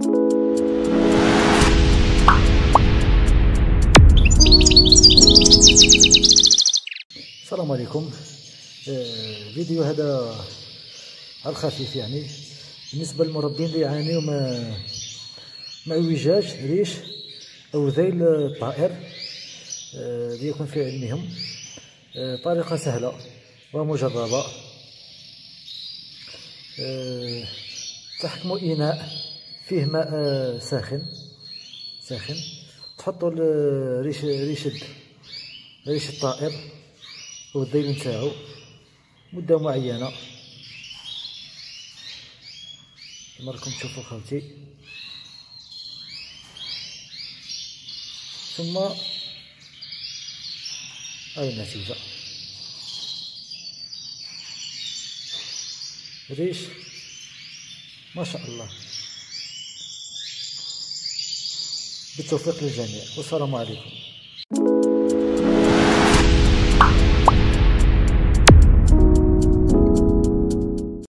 السلام عليكم. آه، هذا على الخفيف يعني. بالنسبة للمربين اللي يعانيوا من معوجاج ريش أو ذيل الطائر آه، ليكن في علمهم. آه، طريقة سهلة ومجربة. تحكموا إناء. فيه ماء ساخن. ساخن. تحطوا ريش ريش ريش الطائر والذيل نتاعو مدة معينة. كما راكم تشوفوا خوتي. ثم هاي النتيجة ريش. ما شاء الله. بالتوفيق للجميع. والسلام عليكم.